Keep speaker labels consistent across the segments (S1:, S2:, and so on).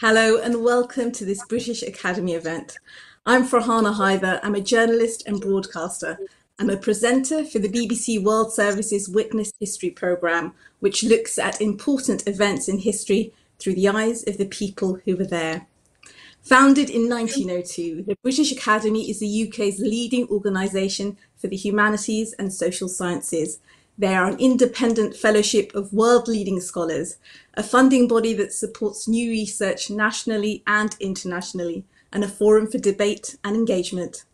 S1: Hello and welcome to this British Academy event. I'm Farhana Haider. I'm a journalist and broadcaster. I'm a presenter for the BBC World Service's Witness History programme, which looks at important events in history through the eyes of the people who were there. Founded in 1902, the British Academy is the UK's leading organisation for the humanities and social sciences they are an independent fellowship of world-leading scholars, a funding body that supports new research nationally and internationally, and a forum for debate and engagement.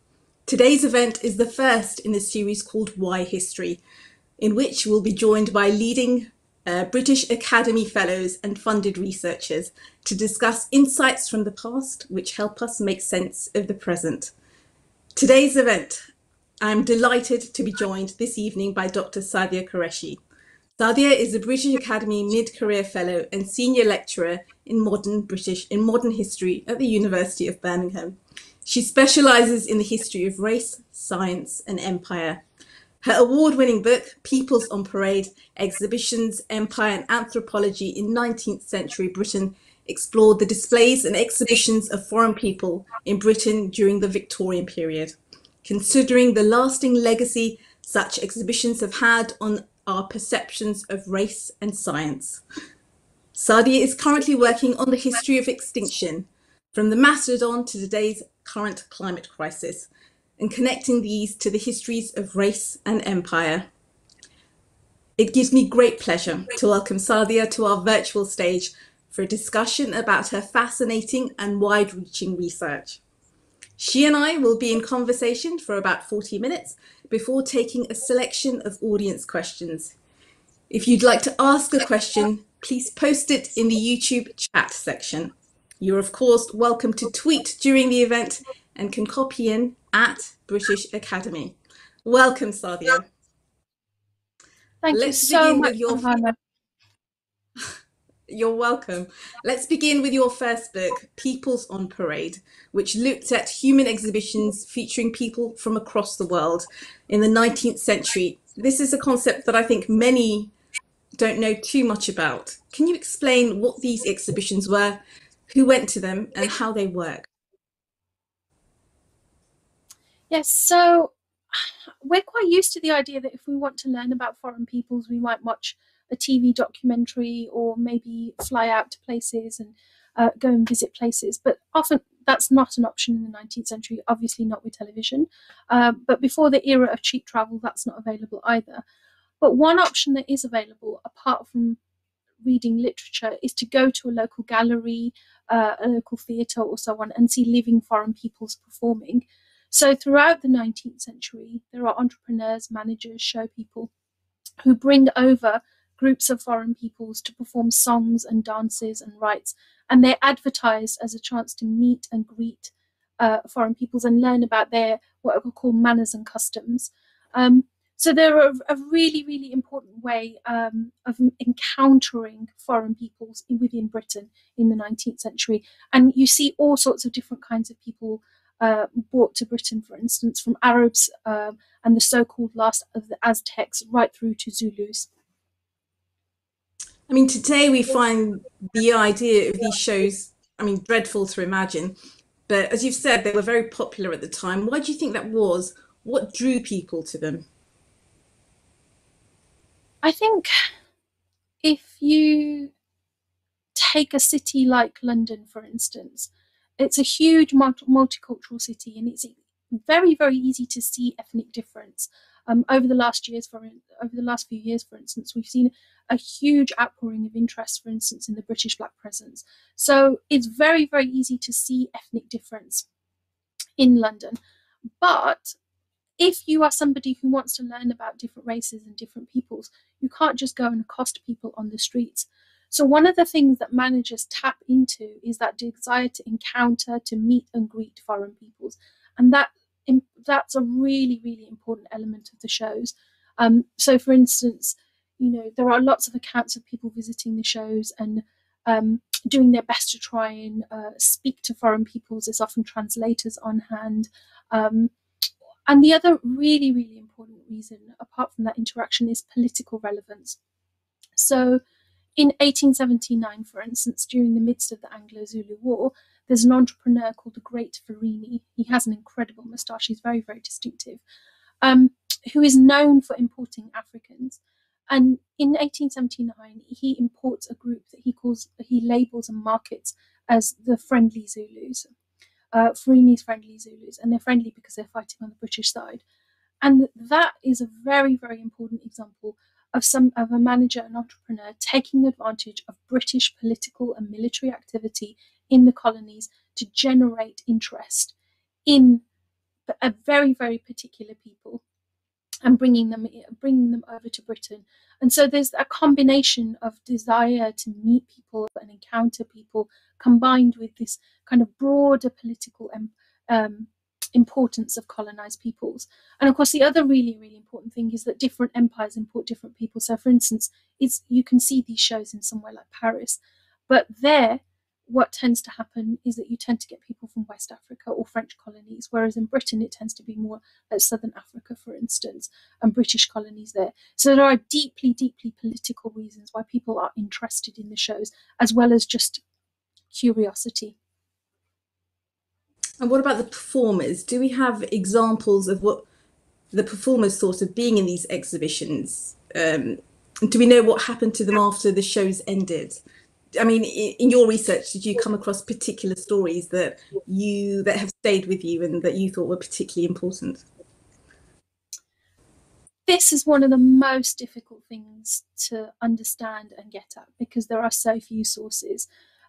S1: Today's event is the first in a series called Why History, in which we'll be joined by leading uh, British Academy Fellows and funded researchers to discuss insights from the past which help us make sense of the present. Today's event I'm delighted to be joined this evening by Dr. Sadiah Qureshi. Sadiah is a British Academy Mid-Career Fellow and Senior Lecturer in Modern British in Modern History at the University of Birmingham. She specialises in the history of race, science and empire. Her award-winning book, Peoples on Parade, Exhibitions, Empire and Anthropology in 19th Century Britain, explored the displays and exhibitions of foreign people in Britain during the Victorian period considering the lasting legacy such exhibitions have had on our perceptions of race and science. Sadiah is currently working on the history of extinction, from the mastodon to today's current climate crisis, and connecting these to the histories of race and empire. It gives me great pleasure to welcome Sadiah to our virtual stage for a discussion about her fascinating and wide-reaching research. She and I will be in conversation for about 40 minutes before taking a selection of audience questions. If you'd like to ask a question, please post it in the YouTube chat section. You're of course welcome to tweet during the event and can copy in at British Academy. Welcome, Sadiah.
S2: Thank Let's you so much, your...
S1: You're welcome. Let's begin with your first book, Peoples on Parade, which looked at human exhibitions featuring people from across the world in the 19th century. This is a concept that I think many don't know too much about. Can you explain what these exhibitions were, who went to them, and how they work?
S2: Yes, so we're quite used to the idea that if we want to learn about foreign peoples, we might watch a TV documentary or maybe fly out to places and uh, go and visit places. But often that's not an option in the 19th century, obviously not with television. Um, but before the era of cheap travel, that's not available either. But one option that is available, apart from reading literature, is to go to a local gallery, uh, a local theatre, or so on, and see living foreign peoples performing. So throughout the 19th century, there are entrepreneurs, managers, show people who bring over groups of foreign peoples to perform songs and dances and rites. And they're advertised as a chance to meet and greet uh, foreign peoples and learn about their what we call manners and customs. Um, so they're a, a, really, really important way um, of encountering foreign peoples within Britain in the 19th century. And you see all sorts of different kinds of people uh, brought to Britain, for instance, from Arabs uh, and the so-called last of the Aztecs right through to Zulus.
S1: I mean, today we find the idea of these shows, I mean, dreadful to imagine. But as you've said, they were very popular at the time. Why do you think that was? What drew people to them?
S2: I think if you take a city like London, for instance, it's a huge multicultural city and it's very, very easy to see ethnic difference. Um, over the last years, for over the last few years, for instance, we've seen a huge outpouring of interest, for instance, in the British Black presence. So it's very, very easy to see ethnic difference in London. But if you are somebody who wants to learn about different races and different peoples, you can't just go and accost people on the streets. So, one of the things that managers tap into is that desire to encounter, to meet and greet foreign peoples. And that that's a really, really important element of the shows. Um, so, for instance, you know, there are lots of accounts of people visiting the shows and um, doing their best to try and uh, speak to foreign peoples. There's often translators on hand. Um, and the other really, really important reason, apart from that interaction, is political relevance. So, in 1879, for instance, during the midst of the Anglo-Zulu War, there's an entrepreneur called the Great Farini. He has an incredible moustache. He's very, very distinctive. Um, who is known for importing Africans. And in 1879, he imports a group that he calls, he labels and markets as the Friendly Zulus, uh, Farini's Friendly Zulus. And they're friendly because they're fighting on the British side. And that is a very, very important example of some of a manager and entrepreneur taking advantage of British political and military activity in the colonies to generate interest in a very, very particular people and bringing them bringing them over to Britain. And so there's a combination of desire to meet people and encounter people, combined with this kind of broader political um, importance of colonized peoples. And of course, the other really really important thing is that different empires import different people. So, for instance, it's you can see these shows in somewhere like Paris, but there what tends to happen is that you tend to get people from West Africa or French colonies, whereas in Britain it tends to be more like Southern Africa, for instance, and British colonies there. So there are deeply, deeply political reasons why people are interested in the shows, as well as just curiosity.
S1: And what about the performers? Do we have examples of what the performers thought of being in these exhibitions? Um, do we know what happened to them after the shows ended? I mean, in your research, did you come across particular stories that you that have stayed with you and that you thought were particularly important?
S2: This is one of the most difficult things to understand and get at because there are so few sources.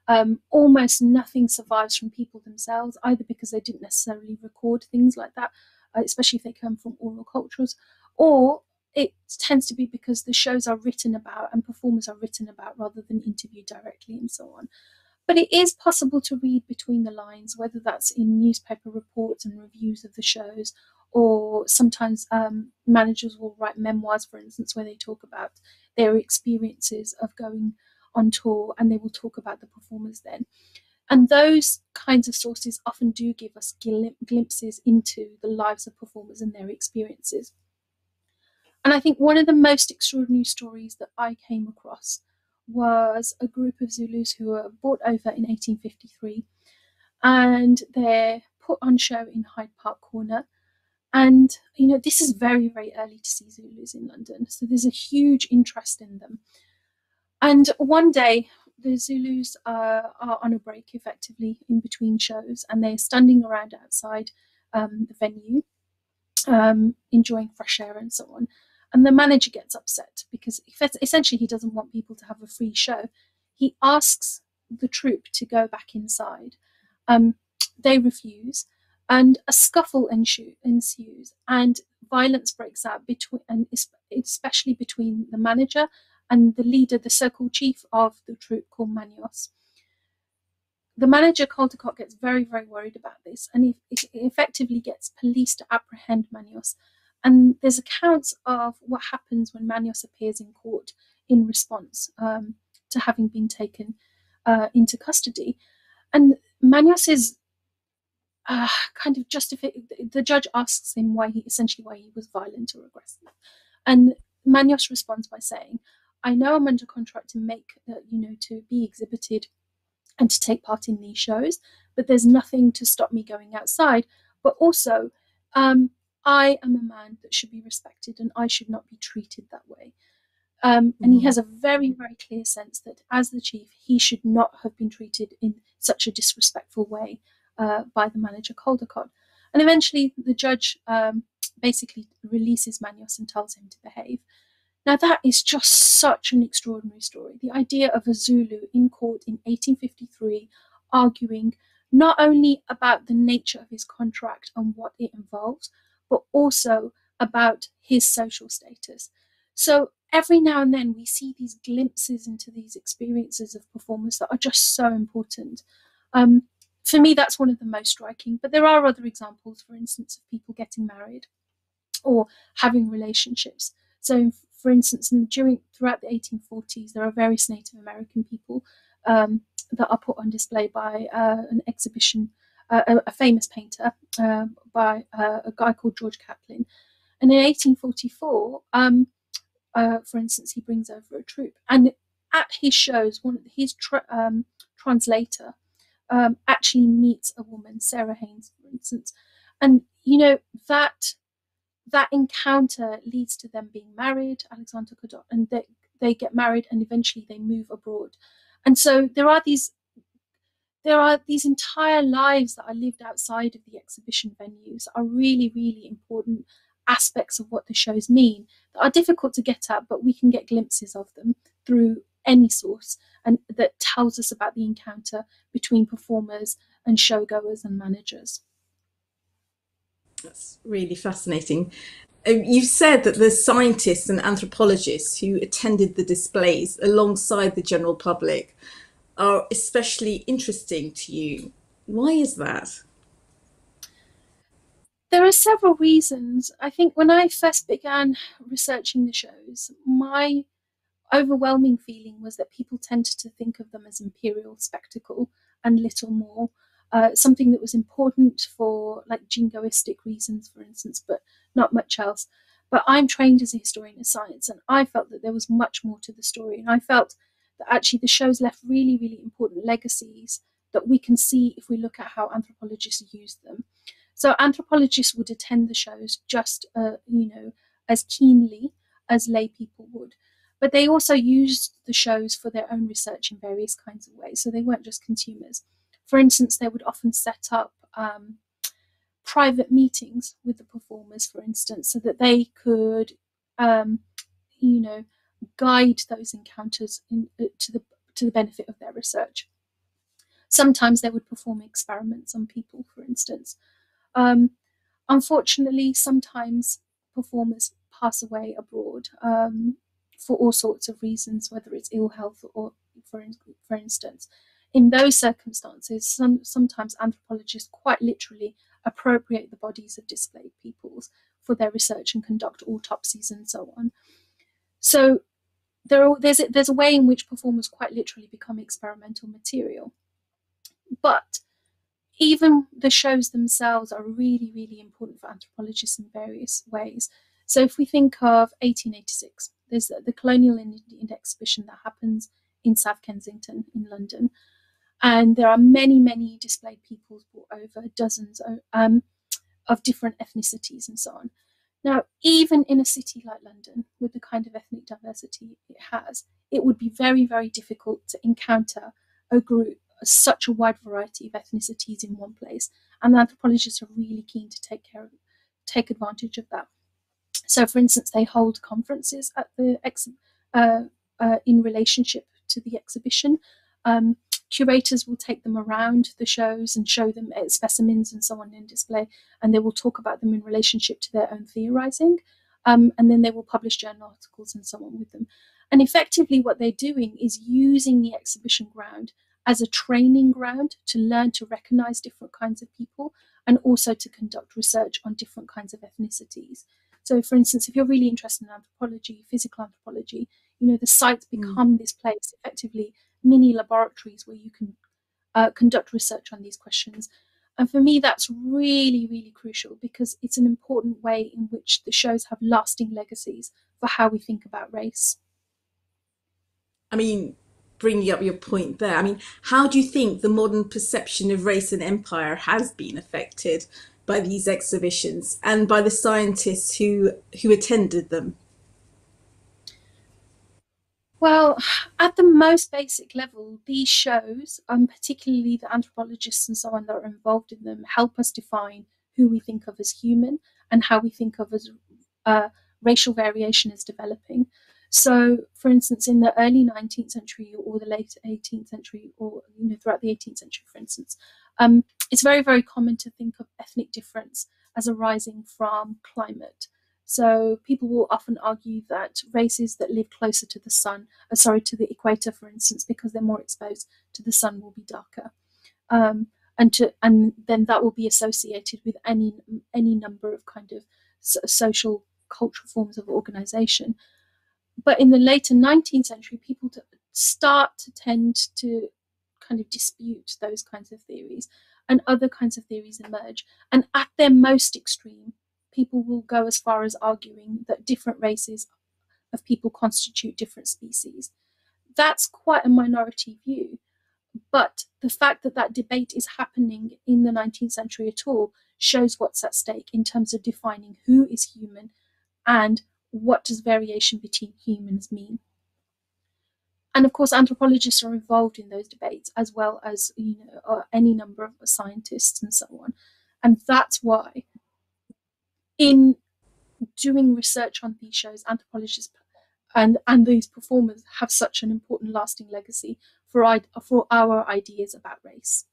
S2: Um, almost nothing survives from people themselves, either because they didn't necessarily record things like that, uh, especially if they come from oral cultures, or it tends to be because the shows are written about and performers are written about rather than interviewed directly and so on. But it is possible to read between the lines, whether that's in newspaper reports and reviews of the shows, or sometimes um, managers will write memoirs, for instance, where they talk about their experiences of going on tour and they will talk about the performers then. And those kinds of sources often do give us glimpses into the lives of performers and their experiences. And I think one of the most extraordinary stories that I came across was a group of Zulus who were brought over in 1853 and they're put on show in Hyde Park Corner. And, you know, this is very, very early to see Zulus in London. So there's a huge interest in them. And one day, the Zulus uh, are on a break effectively in between shows and they're standing around outside um, the venue, um, enjoying fresh air and so on. And the manager gets upset because essentially he doesn't want people to have a free show. He asks the troupe to go back inside. Um, they refuse, and a scuffle ensues, and violence breaks out between, and especially between the manager and the leader, the circle chief of the troupe called Manios. The manager Caldecott gets very, very worried about this, and he, he effectively gets police to apprehend Manios and there's accounts of what happens when Manios appears in court in response um, to having been taken uh, into custody. And Manios is uh, kind of justified. The judge asks him why he essentially why he was violent or aggressive, and Manios responds by saying, "I know I'm under contract to make, uh, you know, to be exhibited and to take part in these shows, but there's nothing to stop me going outside. But also, um, I am a man that should be respected and I should not be treated that way. Um, and he mm-hmm. has a very, very clear sense that as the chief, he should not have been treated in such a disrespectful way uh, by the manager Caldecott. And eventually, the judge um, basically releases Manios and tells him to behave. Now, that is just such an extraordinary story. The idea of a Zulu in court in 1853 arguing not only about the nature of his contract and what it involves, but also about his social status. So every now and then we see these glimpses into these experiences of performers that are just so important. Um, for me, that's one of the most striking. But there are other examples, for instance, of people getting married or having relationships. So, for instance, in, during throughout the 1840s, there are various Native American people um, that are put on display by uh, an exhibition a, a famous painter uh, by uh, a guy called George Catlin. And in 1844, um, uh, for instance, he brings over a troupe. And at his shows, one of his tra- um, translator um, actually meets a woman, Sarah Haynes, for instance, and you know that that encounter leads to them being married, Alexander and they, they get married and eventually they move abroad. And so there are these there are these entire lives that are lived outside of the exhibition venues are really, really important aspects of what the shows mean that are difficult to get at, but we can get glimpses of them through any source and that tells us about the encounter between performers and showgoers and managers.
S1: That's really fascinating. Um, you said that the scientists and anthropologists who attended the displays alongside the general public are especially interesting to you. Why is that?
S2: There are several reasons. I think when I first began researching the shows, my overwhelming feeling was that people tended to think of them as imperial spectacle and little more. Uh, something that was important for like jingoistic reasons, for instance, but not much else. But I'm trained as a historian of science, and I felt that there was much more to the story. And I felt that actually the show's left really, really important legacies that we can see if we look at how anthropologists use them. So anthropologists would attend the shows just, uh, you know, as keenly as lay people would. But they also used the shows for their own research in various kinds of ways. So they weren't just consumers. For instance, they would often set up um, private meetings with the performers, for instance, so that they could, um, you know, guide those encounters in, uh, to the to the benefit of their research. Sometimes they would perform experiments on people, for instance. Um, unfortunately, sometimes performers pass away abroad um, for all sorts of reasons, whether it's ill health or, for, for instance. In those circumstances, some, sometimes anthropologists quite literally appropriate the bodies of displaced peoples for their research and conduct autopsies and so on. So there are, there's a, there's a way in which performers quite literally become experimental material. But even the shows themselves are really, really important for anthropologists in various ways. So if we think of 1886, there's the Colonial Indian exhibition that happens in South Kensington in London. And there are many, many displayed peoples brought over, dozens um, of different ethnicities and so on. Now, even in a city like London, with the kind of ethnic diversity it has, it would be very, very difficult to encounter a group, such a wide variety of ethnicities in one place. And the anthropologists are really keen to take care of, take advantage of that. So, for instance, they hold conferences at the ex- uh, uh, in relationship to the exhibition. Um, curators will take them around the shows and show them specimens and so on in display, and they will talk about them in relationship to their own theorizing. Um, and then they will publish journal articles and so on with them. And effectively, what they're doing is using the exhibition ground as a training ground to learn to recognize different kinds of people and also to conduct research on different kinds of ethnicities. So, for instance, if you're really interested in anthropology, physical anthropology, you know, the sites mm. become mm. this place, effectively mini laboratories where you can uh, conduct research on these questions. And for me, that's really, really crucial because it's an important way in which the shows have lasting legacies for how we think about race.
S1: I mean, bringing up your point there, I mean, how do you think the modern perception of race and empire has been affected by these exhibitions and by the scientists who who attended them?
S2: Well, at the most basic level, these shows, and particularly the anthropologists and so on that are involved in them, help us define who we think of as human and how we think of as uh, racial variation is developing. So, for instance, in the early 19th century or the late 18th century, or you know, throughout the 18th century, for instance, um, it's very, very common to think of ethnic difference as arising from climate. So people will often argue that races that live closer to the sun, uh, sorry, to the equator, for instance, because they're more exposed to the sun, will be darker, um, and to and then that will be associated with any any number of kind of so, social cultural forms of organization. But in the later 19th century, people start to tend to kind of dispute those kinds of theories, and other kinds of theories emerge. And at their most extreme, people will go as far as arguing that different races of people constitute different species. that's quite a minority view. But the fact that that debate is happening in the 19th century at all shows what's at stake in terms of defining who is human and what does variation between humans mean. And of course, anthropologists are involved in those debates as well as you know uh, any number of scientists and so on. And that's why, in doing research on these shows, anthropologists and and these performers have such an important lasting legacy for for our ideas about race.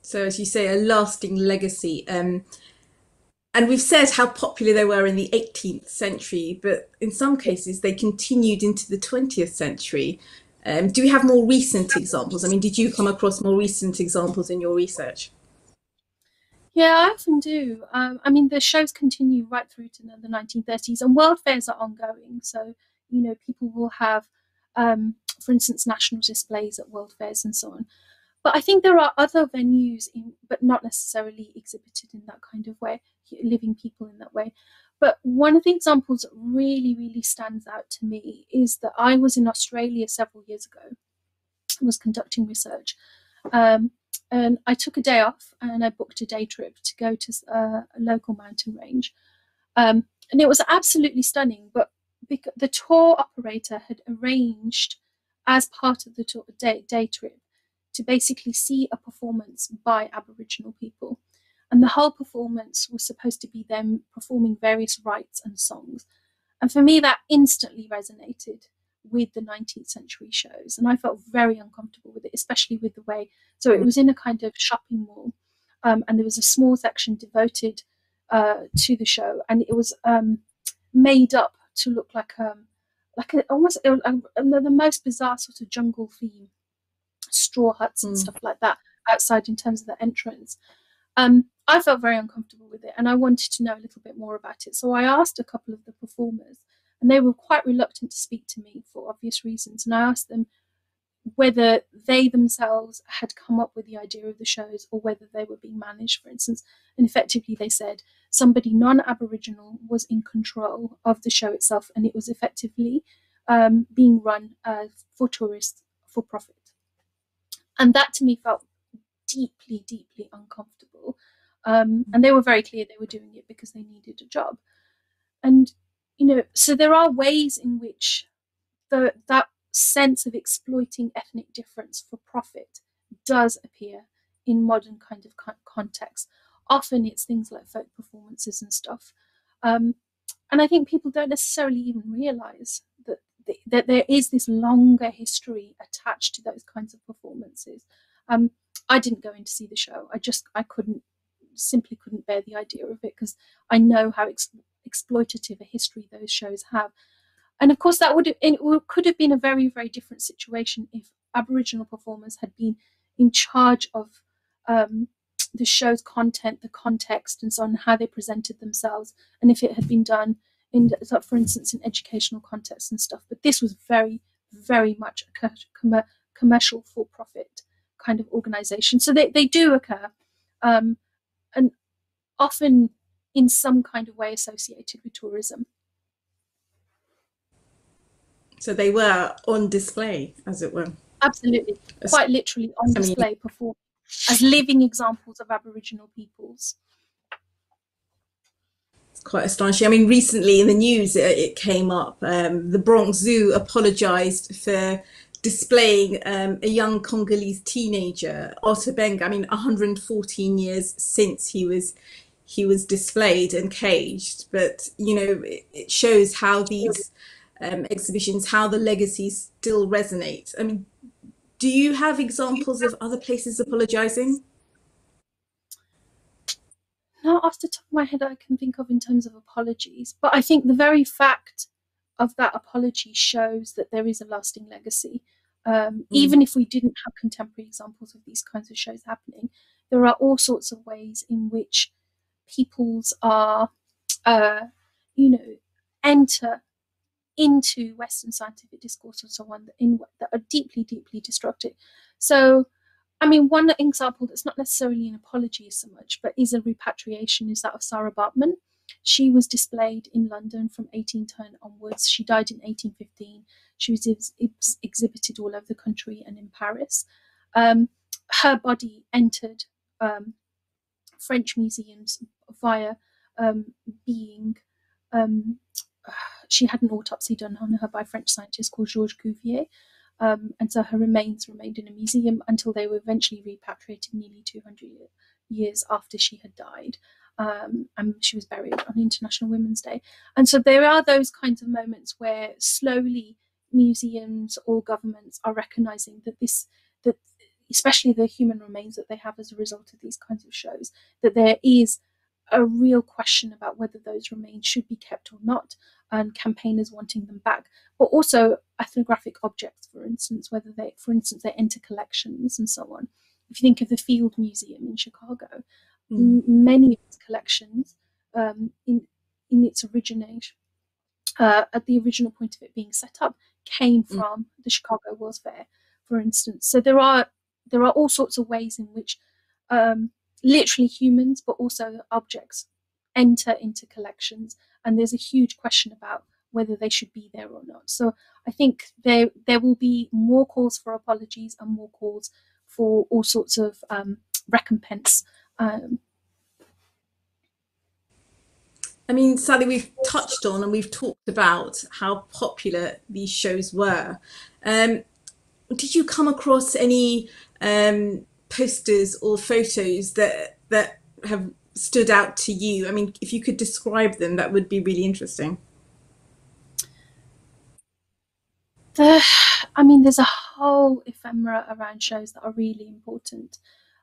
S1: So, as you say, a lasting legacy. Um, and we've said how popular they were in the 18th century, but in some cases they continued into the 20th century. Um, do we have more recent examples? I mean, did you come across more recent examples in your research?
S2: Yeah, I often do. Um, I mean, the shows continue right through to the 1930s, and world fairs are ongoing. So, you know, people will have, um, for instance, national displays at world fairs and so on. But I think there are other venues, in, but not necessarily exhibited in that kind of way, living people in that way. But one of the examples that really, really stands out to me is that I was in Australia several years ago. Was conducting research. Um, and I took a day off and I booked a day trip to go to uh, a local mountain range. Um, and it was absolutely stunning. But the tour operator had arranged, as part of the tour, day, day trip, to basically see a performance by Aboriginal people. And the whole performance was supposed to be them performing various rites and songs. And for me, that instantly resonated with the 19th century shows. And I felt very uncomfortable with it, especially with the way. So it was in a kind of shopping mall, um, and there was a small section devoted uh, to the show, and it was um, made up to look like um, like a, almost a, a, the most bizarre sort of jungle theme straw huts and mm. stuff like that outside in terms of the entrance. Um, I felt very uncomfortable with it and I wanted to know a little bit more about it. So I asked a couple of the performers and they were quite reluctant to speak to me for obvious reasons. And I asked them whether they themselves had come up with the idea of the shows or whether they were being managed, for instance. And effectively, they said somebody non Aboriginal was in control of the show itself and it was effectively um, being run uh, for tourists for profit. And that to me felt deeply, deeply uncomfortable. Um, and they were very clear they were doing it because they needed a job. And, you know, so there are ways in which the, that sense of exploiting ethnic difference for profit does appear in modern kind of context. Often it's things like folk performances and stuff. Um, and I think people don't necessarily even realize that that there is this longer history attached to those kinds of performances. Um, I didn't go in to see the show. I just I couldn't simply couldn't bear the idea of it because I know how ex- exploitative a history those shows have. And of course, that would it could have been a very very different situation if Aboriginal performers had been in charge of um, the show's content, the context, and so on, how they presented themselves, and if it had been done in, for instance, in educational contexts and stuff. But this was very, very much a com- commercial for-profit kind of organization. So they, they do occur, um, and often in some kind of way associated with tourism.
S1: So they were on display, as it were.
S2: Absolutely, quite literally on display, performed as living examples of Aboriginal peoples It's
S1: quite astonishing. I mean, recently in the news, it, it came up. Um, the Bronx Zoo apologised for displaying um, a young Congolese teenager, Ota Benga. I mean, 114 years since he was he was displayed and caged. But you know, it, it shows how these um, exhibitions, how the legacies still resonate. I mean, do you have examples of other places apologising?
S2: not off the top of my head I can think of in terms of apologies, but I think the very fact of that apology shows that there is a lasting legacy. Um, mm. Even if we didn't have contemporary examples of these kinds of shows happening, there are all sorts of ways in which peoples are, uh, you know, enter into Western scientific discourse and so on that, in, that are deeply, deeply destructive. So I mean, one example that's not necessarily an apology so much, but is a repatriation is that of Sarah Baartman. She was displayed in London from 1810 onwards. She died in 1815. She was ex- ex- exhibited all over the country and in Paris. Um, her body entered um, French museums via um, being. Um, she had an autopsy done on her by a French scientist called Georges Cuvier, um, and so her remains remained in a museum until they were eventually repatriated nearly 200 years after she had died. Um, and she was buried on International Women's Day. And so there are those kinds of moments where slowly museums or governments are recognizing that this, that especially the human remains that they have as a result of these kinds of shows, that there is a real question about whether those remains should be kept or not, and campaigners wanting them back, but also ethnographic objects, for instance, whether they, for instance, they enter collections and so on. If you think of the Field Museum in Chicago, mm. many of its collections, um, in in its origination, uh, at the original point of it being set up, came mm. from mm. the Chicago World's Fair, for instance. So there are there are all sorts of ways in which um, literally humans, but also objects, enter into collections, and there's a huge question about whether they should be there or not. So I think there there will be more calls for apologies and more calls for all sorts of um, recompense. Um,
S1: I mean, Sally, we've touched on and we've talked about how popular these shows were. Um, did you come across any um, posters or photos that that have stood out to you? I mean, if you could describe them, that would be really interesting.
S2: The, I mean, there's a whole ephemera around shows that are really important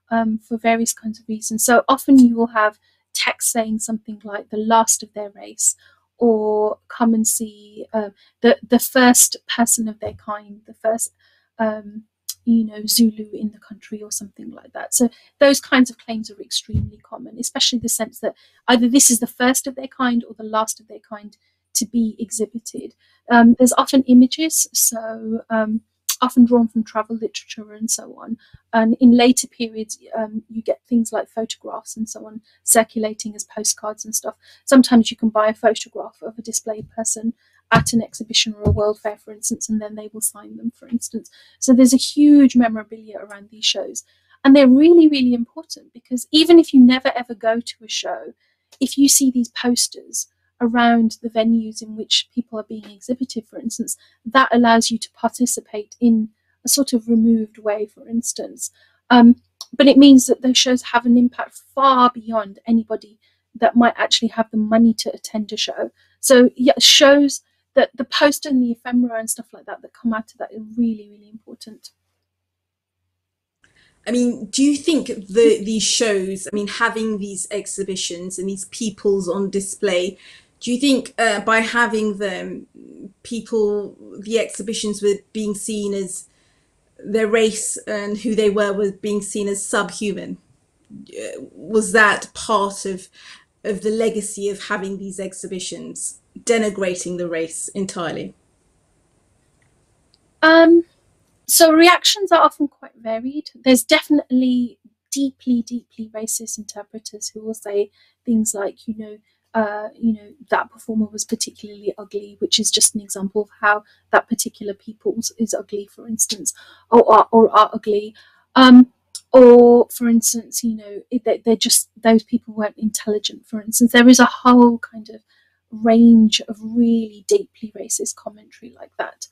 S2: um, for various kinds of reasons. So often you will have text saying something like "the last of their race," or "come and see uh, the the first person of their kind," the first um, you know, Zulu in the country or something like that. So those kinds of claims are extremely common, especially the sense that either this is the first of their kind or the last of their kind to be exhibited. Um, there's often images, so um, often drawn from travel literature and so on. And in later periods, um, you get things like photographs and so on circulating as postcards and stuff. Sometimes you can buy a photograph of a displayed person at an exhibition or a world fair, for instance, and then they will sign them, for instance. So there's a huge memorabilia around these shows. And they're really, really important because even if you never ever go to a show, if you see these posters around the venues in which people are being exhibited, for instance, that allows you to participate in a sort of removed way, for instance. Um, but it means that those shows have an impact far beyond anybody that might actually have the money to attend a show. So yeah, shows that the poster and the ephemera and stuff like that that come out of that are really, really important.
S1: I mean, do you think the these shows, I mean, having these exhibitions and these peoples on display, do you think uh, by having them, people, the exhibitions were being seen as their race and who they were was being seen as subhuman? Uh, was that part of of the legacy of having these exhibitions? Denigrating the race entirely?
S2: Um, so reactions are often quite varied. There's definitely deeply, deeply racist interpreters who will say things like, you know, uh, you know, that performer was particularly ugly, which is just an example of how that particular people is ugly, for instance, or are, or are ugly. Um, or, for instance, you know, they, they're just, those people weren't intelligent, for instance. There is a whole kind of range of really deeply racist commentary like that.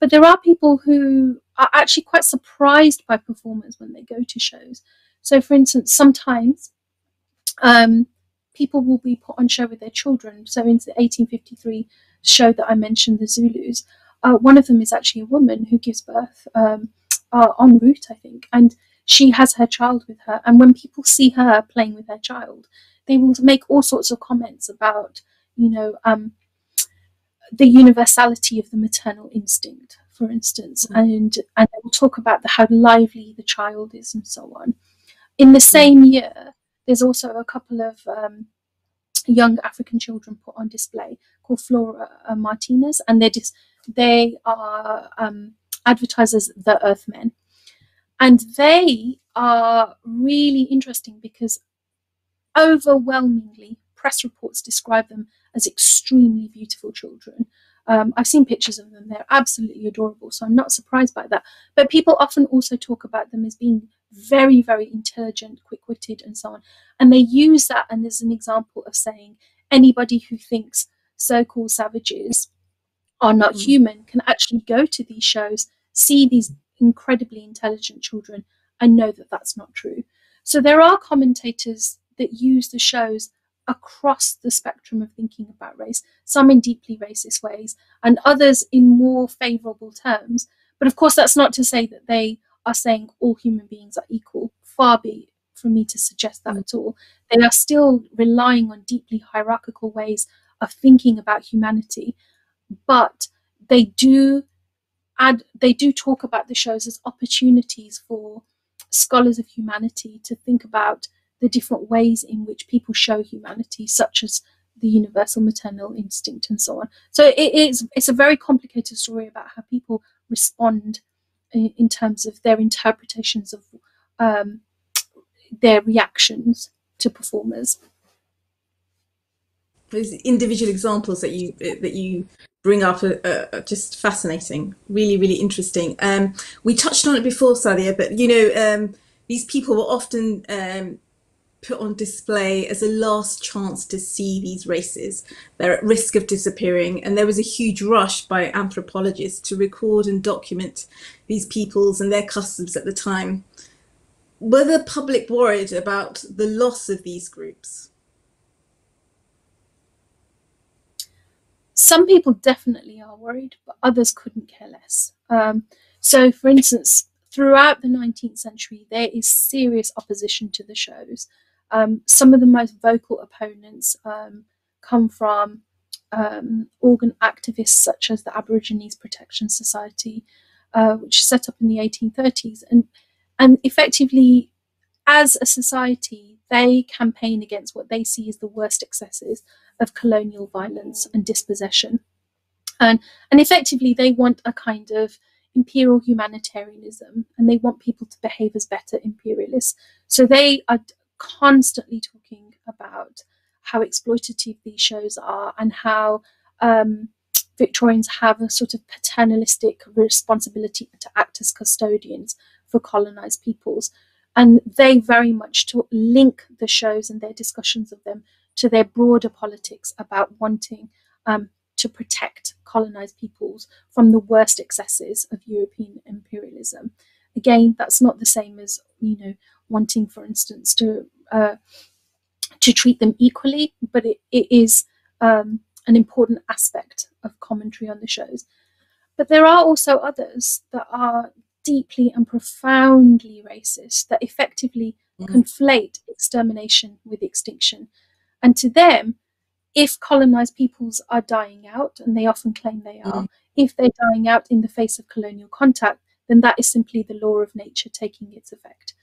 S2: But there are people who are actually quite surprised by performers when they go to shows. So, for instance, sometimes um, people will be put on show with their children. So, in the 1853 show that I mentioned, the Zulus, uh, one of them is actually a woman who gives birth um, uh, en route, I think, and she has her child with her. And when people see her playing with her child, they will make all sorts of comments about you know, um, the universality of the maternal instinct, for instance, mm-hmm. and and they will talk about the, how lively the child is and so on. In the mm. same year, there's also a couple of um, young African children put on display called Flora uh, Martinus, and they dis- they are um, advertised as the Earthmen, and they are really interesting because overwhelmingly press reports describe them as extremely beautiful children. Um, I've seen pictures of them; they're absolutely adorable. So I'm not surprised by that. But people often also talk about them as being very, very intelligent, quick-witted, and so on. And they use that and as an example of saying anybody who thinks so-called savages are not mm. human can actually go to these shows, see these incredibly intelligent children, and know that that's not true. So there are commentators that use the shows across the spectrum of thinking about race, some in deeply racist ways, and others in more favourable terms. But of course, that's not to say that they are saying all human beings are equal. Far be for me to suggest that mm. at all. They are still relying on deeply hierarchical ways of thinking about humanity, but they do add, they do talk about the shows as opportunities for scholars of humanity to think about the different ways in which people show humanity, such as the universal maternal instinct and so on. So it is it's a very complicated story about how people respond in, in terms of their interpretations of um, their reactions to performers.
S1: Those individual examples that you that you bring up are, are just fascinating, really, really interesting. Um, we touched on it before, Sadiah, but you know um, these people were often um, put on display as a last chance to see these races. They're at risk of disappearing, and there was a huge rush by anthropologists to record and document these peoples and their customs at the time. Were the public worried about the loss of these groups?
S2: Some people definitely are worried, but others couldn't care less. Um, so, for instance, throughout the 19th century, there is serious opposition to the shows. Um, some of the most vocal opponents um, come from um, organ activists such as the Aborigines Protection Society, uh, which is set up in the 1830s, and and effectively, as a society, they campaign against what they see as the worst excesses of colonial violence and dispossession, and and effectively they want a kind of imperial humanitarianism and they want people to behave as better imperialists. So they are constantly talking about how exploitative these shows are and how um, Victorians have a sort of paternalistic responsibility to act as custodians for colonized peoples. And they very much link the shows and their discussions of them to their broader politics about wanting um, to protect colonized peoples from the worst excesses of European imperialism. Again, that's not the same as, you know, wanting, for instance, to uh, to treat them equally, but it, it is um, an important aspect of commentary on the shows. But there are also others that are deeply and profoundly racist that effectively mm. conflate extermination with extinction. And to them, if colonized peoples are dying out, and they often claim they are, mm. if they're dying out in the face of colonial contact, then that is simply the law of nature taking its effect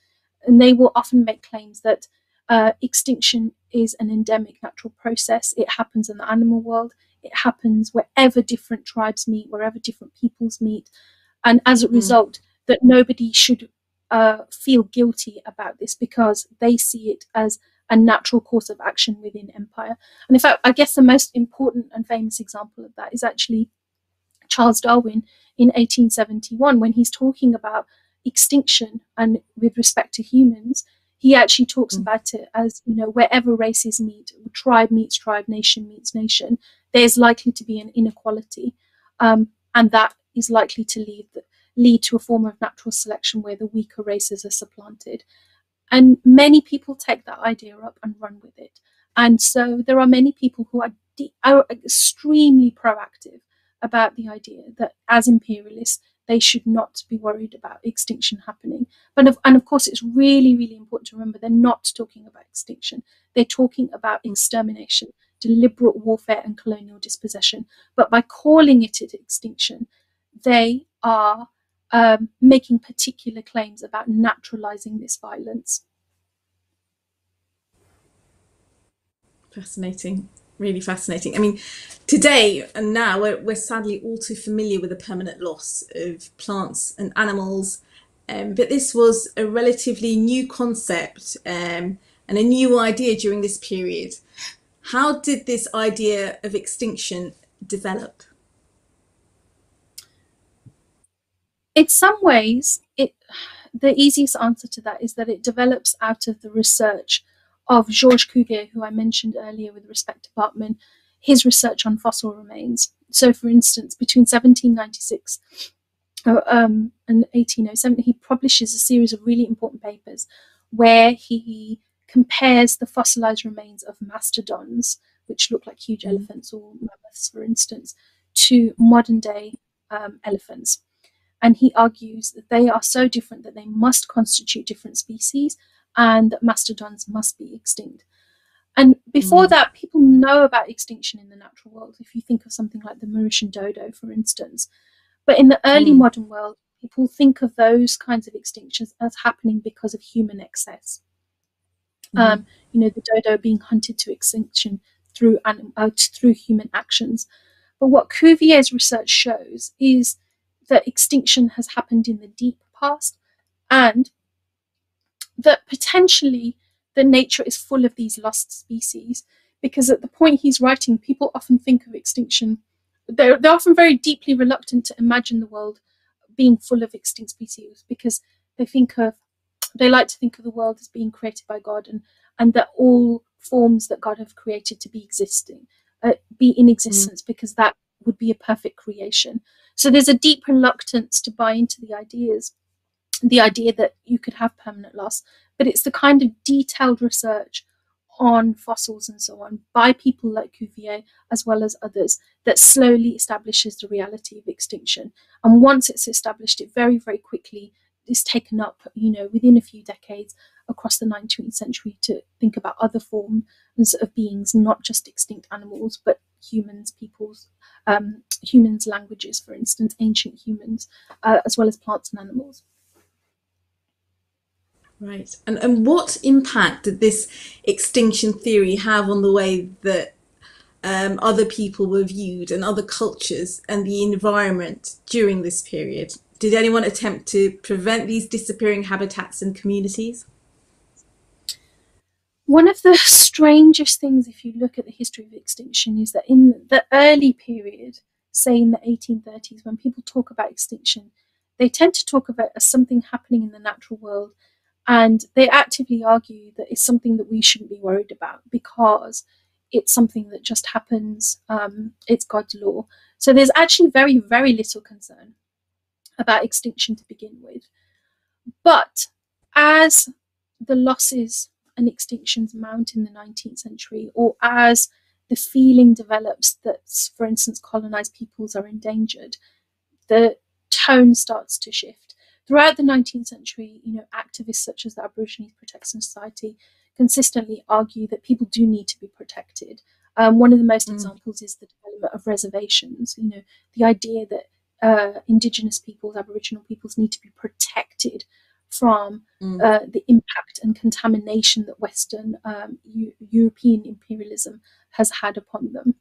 S2: and they will often make claims that uh, extinction is an endemic natural process. It happens in the animal world. It happens wherever different tribes meet, wherever different peoples meet, and as a mm. result, that nobody should uh, feel guilty about this because they see it as a natural course of action within empire. And in fact, I guess the most important and famous example of that is actually Charles Darwin in 1871 when he's talking about extinction and with respect to humans he actually talks mm. about it as you know wherever races meet tribe meets tribe nation meets nation there's likely to be an inequality um, and that is likely to lead lead to a form of natural selection where the weaker races are supplanted and many people take that idea up and run with it and so there are many people who are, de- are extremely proactive about the idea that as imperialists they should not be worried about extinction happening. But of, and of course, it's really, really important to remember they're not talking about extinction. They're talking about extermination, deliberate warfare, and colonial dispossession. But by calling it extinction, they are um, making particular claims about naturalizing this violence.
S1: Fascinating really fascinating. I mean, today and now we're, we're sadly all too familiar with the permanent loss of plants and animals, um, but this was a relatively new concept um, and a new idea during this period. How did this idea of extinction develop?
S2: In some ways, it, the easiest answer to that is that it develops out of the research of Georges Cuvier, who I mentioned earlier with respect to Baartman, his research on fossil remains. So, for instance, between 1796 uh, um, and 1807, he publishes a series of really important papers where he compares the fossilized remains of mastodons, which look like huge mm. elephants or mammoths, for instance, to modern day um, elephants. And he argues that they are so different that they must constitute different species and that mastodons must be extinct. And before mm. that, people know about extinction in the natural world. If you think of something like the Mauritian dodo, for instance. But in the early mm. modern world, people think of those kinds of extinctions as happening because of human excess. Mm. Um, you know, the dodo being hunted to extinction through uh, through human actions. But what Cuvier's research shows is that extinction has happened in the deep past and that potentially the nature is full of these lost species because at the point he's writing people often think of extinction they're, they're often very deeply reluctant to imagine the world being full of extinct species because they think of they like to think of the world as being created by god and and that all forms that god have created to be existing uh, be in existence mm. because that would be a perfect creation so there's a deep reluctance to buy into the ideas the idea that you could have permanent loss, but it's the kind of detailed research on fossils and so on by people like Cuvier as well as others that slowly establishes the reality of extinction. And once it's established, it very, very quickly is taken up, you know, within a few decades across the 19th century to think about other forms of beings, not just extinct animals, but humans, peoples, um, humans' languages, for instance, ancient humans, uh, as well as plants and animals.
S1: Right. And and what impact did this extinction theory have on the way that um, other people were viewed and other cultures and the environment during this period? Did anyone attempt to prevent these disappearing habitats and communities?
S2: One of the strangest things, if you look at the history of extinction, is that in the early period, say in the 1830s, when people talk about extinction, they tend to talk about as something happening in the natural world and they actively argue that it's something that we shouldn't be worried about because it's something that just happens, um, it's God's law. So there's actually very, very little concern about extinction to begin with. But as the losses and extinctions mount in the 19th century, or as the feeling develops that, for instance, colonized peoples are endangered, the tone starts to shift. Throughout the 19th century, you know, activists such as the Aborigines Protection Society consistently argue that people do need to be protected. Um, one of the most mm. examples is the development of reservations. You know, the idea that uh, Indigenous peoples, Aboriginal peoples, need to be protected from mm. uh, the impact and contamination that Western um, U- European imperialism has had upon them.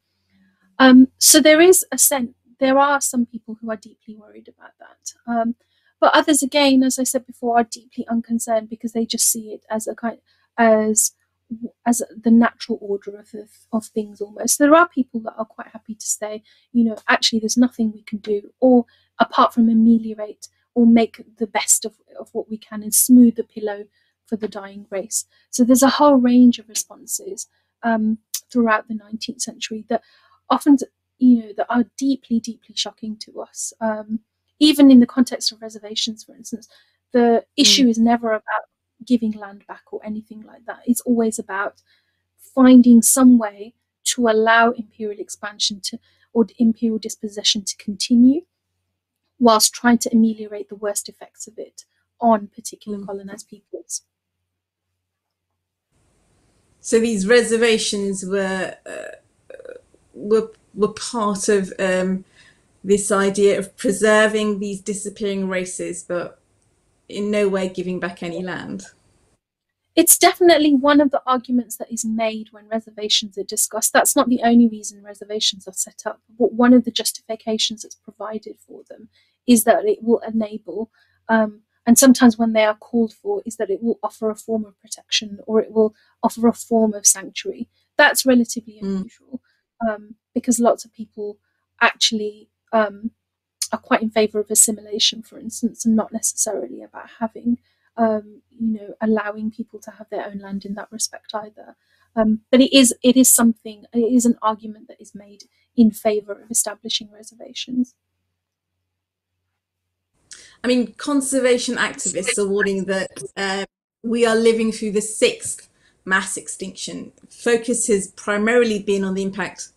S2: Um, so there is a sense, there are some people who are deeply worried about that. Um, but others, again, as I said before, are deeply unconcerned because they just see it as a kind as as the natural order of, of things almost. There are people that are quite happy to say, you know, actually there's nothing we can do, or apart from ameliorate or make the best of, of what we can and smooth the pillow for the dying race. So there's a whole range of responses um, throughout the 19th century that often, you know, that are deeply, deeply shocking to us. Um, even in the context of reservations, for instance, the issue mm. is never about giving land back or anything like that. It's always about finding some way to allow imperial expansion to or imperial dispossession to continue whilst trying to ameliorate the worst effects of it on particular mm. colonized peoples.
S1: So these reservations were uh, were were part of um, this idea of preserving these disappearing races, but in no way giving back any land.
S2: It's definitely one of the arguments that is made when reservations are discussed. That's not the only reason reservations are set up, but one of the justifications that's provided for them is that it will enable, um, and sometimes when they are called for, is that it will offer a form of protection or it will offer a form of sanctuary. That's relatively mm. unusual um, because lots of people actually um, are quite in favour of assimilation, for instance, and not necessarily about having, um, you know, allowing people to have their own land in that respect either. Um, but it is it is something it is an argument that is made in favour of establishing reservations.
S1: I mean, conservation activists are warning that uh, we are living through the sixth mass extinction. Focus has primarily been on the impact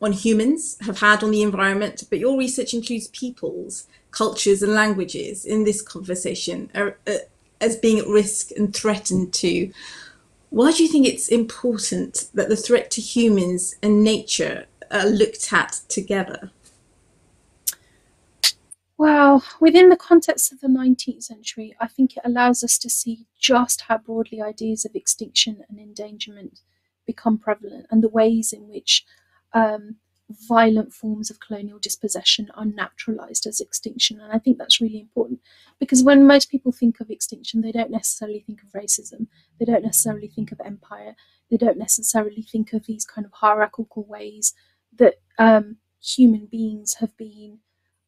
S1: on humans have had on the environment, but your research includes peoples, cultures, and languages in this conversation are, uh, as being at risk and threatened too. Why do you think it's important that the threat to humans and nature are looked at together?
S2: Well, within the context of the 19th century, I think it allows us to see just how broadly ideas of extinction and endangerment become prevalent and the ways in which um, violent forms of colonial dispossession are naturalized as extinction. And I think that's really important because when most people think of extinction, they don't necessarily think of racism, they don't necessarily think of empire, they don't necessarily think of these kind of hierarchical ways that um, human beings have been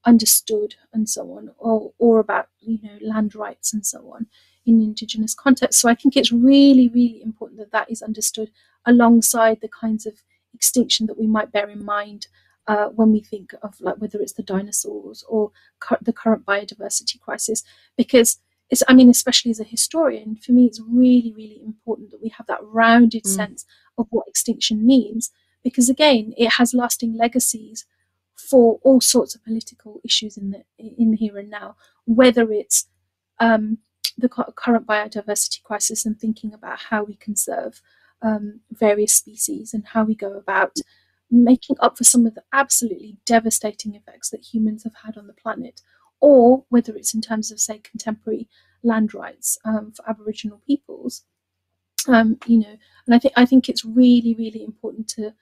S2: understood and so on, or, or about you know land rights and so on in indigenous context. So I think it's really, really important that that is understood alongside the kinds of extinction that we might bear in mind uh, when we think of like whether it's the dinosaurs or cu- the current biodiversity crisis. Because it's i mean especially as a historian for me it's really really important that we have that rounded mm. sense of what extinction means. Because again it has lasting legacies for all sorts of political issues in the in the here and now. Whether it's um, the current biodiversity crisis and thinking about how we conserve um, various species and how we go about making up for some of the absolutely devastating effects that humans have had on the planet, or whether it's in terms of, say, contemporary land rights um, for Aboriginal peoples. Um, you know, and I think I think it's really, really important to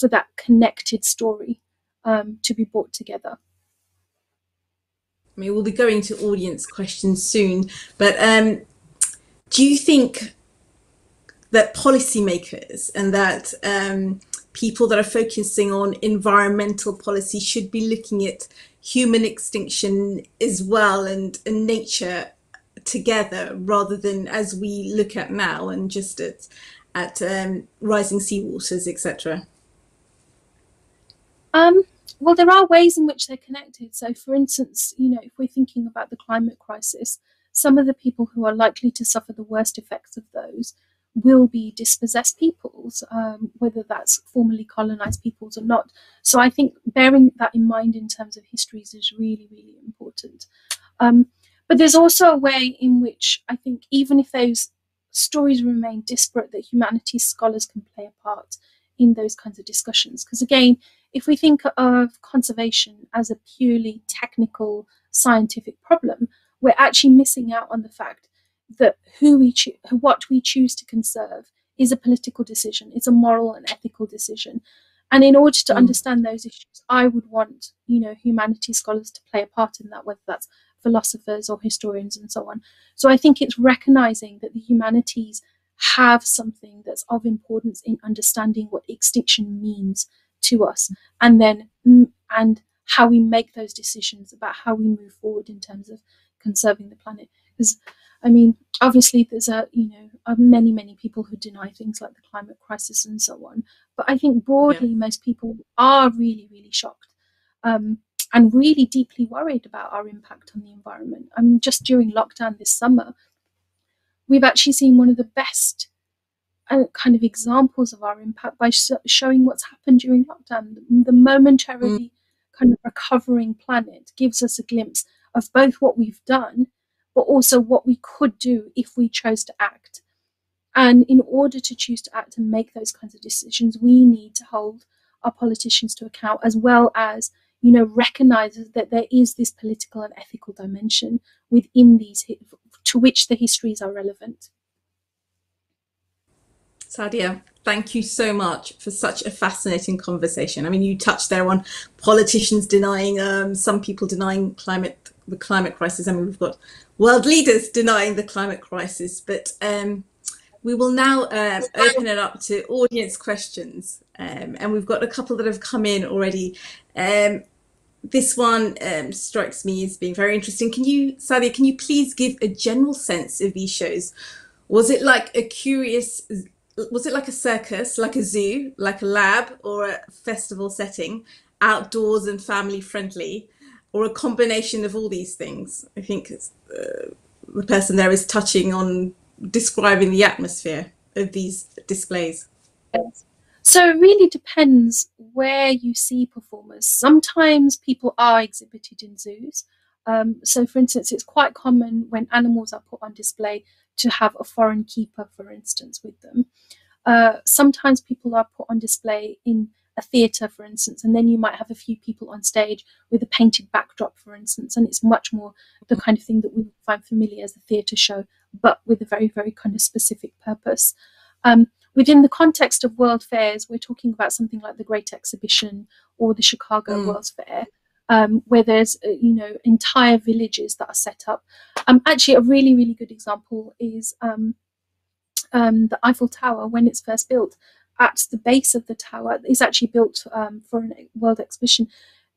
S2: for that connected story um, to be brought together.
S1: I mean, we'll be going to audience questions soon, but um, do you think that policymakers and that um, people that are focusing on environmental policy should be looking at human extinction as well and, and nature together rather than as we look at now and just at at um, rising seawaters, etc.
S2: Um, well, there are ways in which they're connected. So, for instance, you know, if we're thinking about the climate crisis, some of the people who are likely to suffer the worst effects of those will be dispossessed peoples, um, whether that's formerly colonized peoples or not. So I think bearing that in mind in terms of histories is really, really important. Um, but there's also a way in which I think even if those stories remain disparate, that humanities scholars can play a part in those kinds of discussions. Because again, if we think of conservation as a purely technical scientific problem, we're actually missing out on the fact that who we cho- what we choose to conserve is a political decision. It's a moral and ethical decision. And in order to mm. understand those issues, I would want, you know, humanities scholars to play a part in that, whether that's philosophers or historians and so on. So I think it's recognizing that the humanities have something that's of importance in understanding what extinction means to us and then and how we make those decisions about how we move forward in terms of conserving the planet because I mean, obviously, there's a you know many many people who deny things like the climate crisis and so on. But I think broadly, yeah. most people are really really shocked um, and really deeply worried about our impact on the environment. I mean, just during lockdown this summer, we've actually seen one of the best uh, kind of examples of our impact by sh- showing what's happened during lockdown. The, momentarily mm. kind of recovering planet gives us a glimpse of both what we've done but also what we could do if we chose to act. And in order to choose to act and make those kinds of decisions, we need to hold our politicians to account as well as you know recognize that there is this political and ethical dimension within these to which the histories are relevant
S1: Sadiah, thank you so much for such a fascinating conversation. I mean, you touched there on politicians denying, um, some people denying climate, the climate crisis. I mean, we've got world leaders denying the climate crisis. But um, we will now um, open it up to audience questions. Um, and we've got a couple that have come in already. Um, this one um, strikes me as being very interesting. Can you, Sadiah, can you please give a general sense of these shows? Was it like a curious, was it like a circus, like a zoo, like a lab, or a festival setting, outdoors and family friendly, or a combination of all these things? I think uh, the person there is touching on describing the atmosphere of these displays.
S2: So it really depends where you see performers. Sometimes people are exhibited in zoos. Um, so, for instance, it's quite common when animals are put on display to have a foreign keeper, for instance, with them. Uh, sometimes people are put on display in a theatre, for instance, and then you might have a few people on stage with a painted backdrop, for instance, and it's much more the kind of thing that we find familiar as a theatre show, but with a very, very kind of specific purpose. Um, within the context of world fairs, we're talking about something like the Great Exhibition or the Chicago mm. World's Fair, um, where there's uh, you know entire villages that are set up. Um, actually, a really really good example is um, um, the Eiffel Tower when it's first built. At the base of the tower is actually built um, for a world exhibition.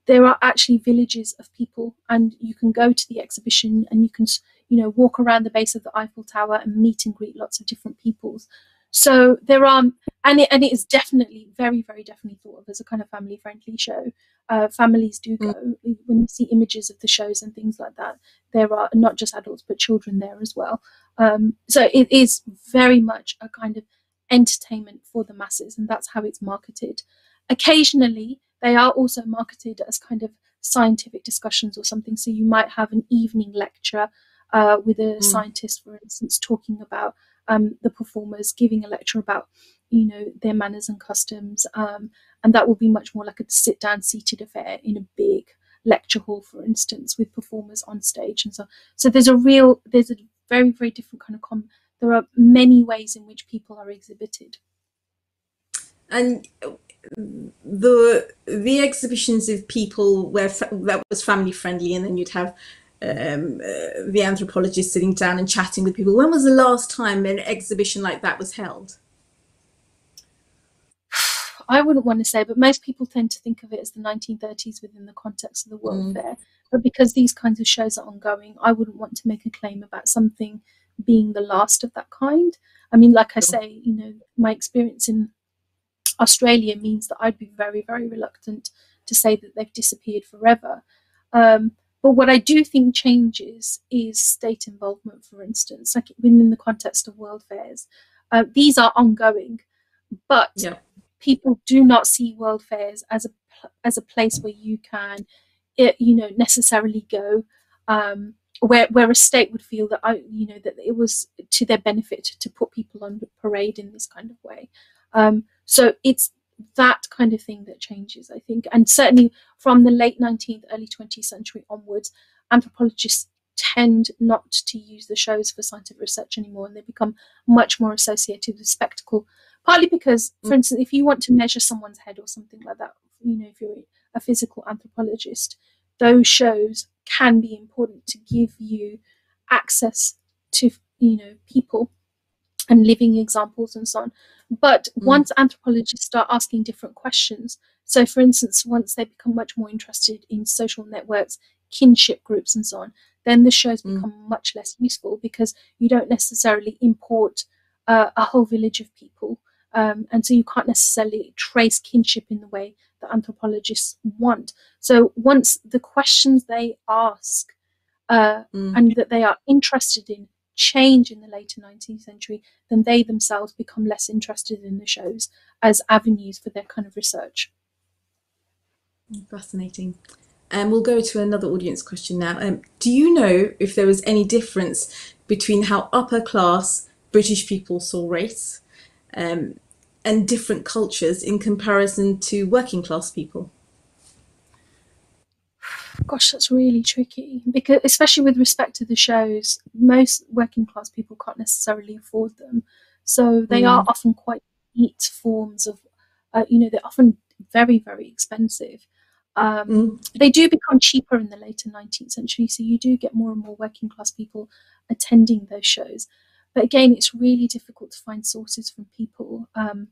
S2: There are actually villages of people, and you can go to the exhibition and you can you know walk around the base of the Eiffel Tower and meet and greet lots of different peoples. So there are, and it, and it is definitely very, very definitely thought of as a kind of family friendly show. Uh, families do go mm. when you see images of the shows and things like that. There are not just adults but children there as well. Um, so it is very much a kind of entertainment for the masses, and that's how it's marketed. Occasionally, they are also marketed as kind of scientific discussions or something. So you might have an evening lecture uh, with a mm. scientist, for instance, talking about um, the performers giving a lecture about you know their manners and customs um, and that will be much more like a sit down seated affair in a big lecture hall for instance with performers on stage and so so there's a real there's a very very different kind of com there are many ways in which people are exhibited
S1: and the the exhibitions of people where that was family friendly and then you'd have um, uh, the anthropologist sitting down and chatting with people. When was the last time an exhibition like that was held?
S2: I wouldn't want to say, but most people tend to think of it as the 1930s within the context of the World mm. Fair. But because these kinds of shows are ongoing, I wouldn't want to make a claim about something being the last of that kind. I mean, like I say, you know, my experience in Australia means that I'd be very, very reluctant to say that they've disappeared forever. Um, but what I do think changes is state involvement, for instance, like within the context of world fairs. Uh, these are ongoing, but yeah. people do not see world fairs as a as a place where you can, it, you know, necessarily go. Um, where where a state would feel that I, you know, that it was to their benefit to put people on parade in this kind of way. Um, so it's that kind of thing that changes, I think. And certainly from the late 19th, early 20th century onwards, anthropologists tend not to use the shows for scientific research anymore and they become much more associated with spectacle. Partly because, for mm. instance, if you want to measure someone's head or something like that, you know, if you're a physical anthropologist, those shows can be important to give you access to, you know, people and living examples and so on. But mm. once anthropologists start asking different questions, so for instance, once they become much more interested in social networks, kinship groups, and so on, then the shows mm. become much less useful because you don't necessarily import uh, a whole village of people. Um, and so you can't necessarily trace kinship in the way that anthropologists want. So once the questions they ask uh, mm. and that they are interested in change in the later 19th century, then they themselves become less interested in the shows as avenues for their kind of research.
S1: Fascinating. And um, we'll go to another audience question now. Um, do you know if there was any difference between how upper class British people saw race um, and different cultures in comparison to working class people?
S2: gosh, that's really tricky because, especially with respect to the shows, most working class people can't necessarily afford them, so they mm. are often quite neat forms of, uh, you know, they're often very very expensive. Um, mm. They do become cheaper in the later 19th century, so you do get more and more working class people attending those shows. But again, it's really difficult to find sources from people, um,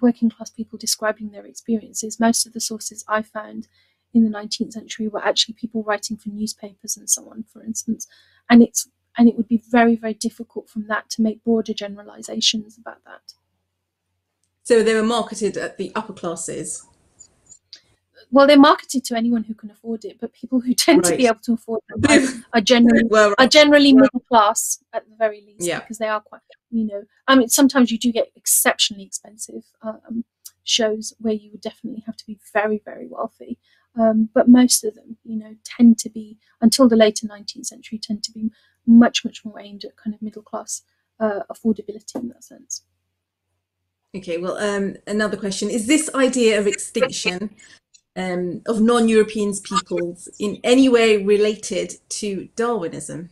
S2: working class people describing their experiences. Most of the sources I found in the 19th century were actually people writing for newspapers and so on, for instance. And it's and it would be very, very difficult from that to make broader generalizations about that.
S1: So they were marketed at the upper classes.
S2: Well, they're marketed to anyone who can afford it, but people who tend right. to be able to afford them are, are generally well, right. are generally middle class at the very least, yeah. because they are quite, you know. I mean, sometimes you do get exceptionally expensive um, shows where you would definitely have to be very, very wealthy. Um, but most of them, you know, tend to be until the later 19th century tend to be much, much more aimed at kind of middle class uh, affordability in that sense.
S1: Okay, well, um, another question is this idea of extinction um, of non Europeans peoples in any way related to Darwinism?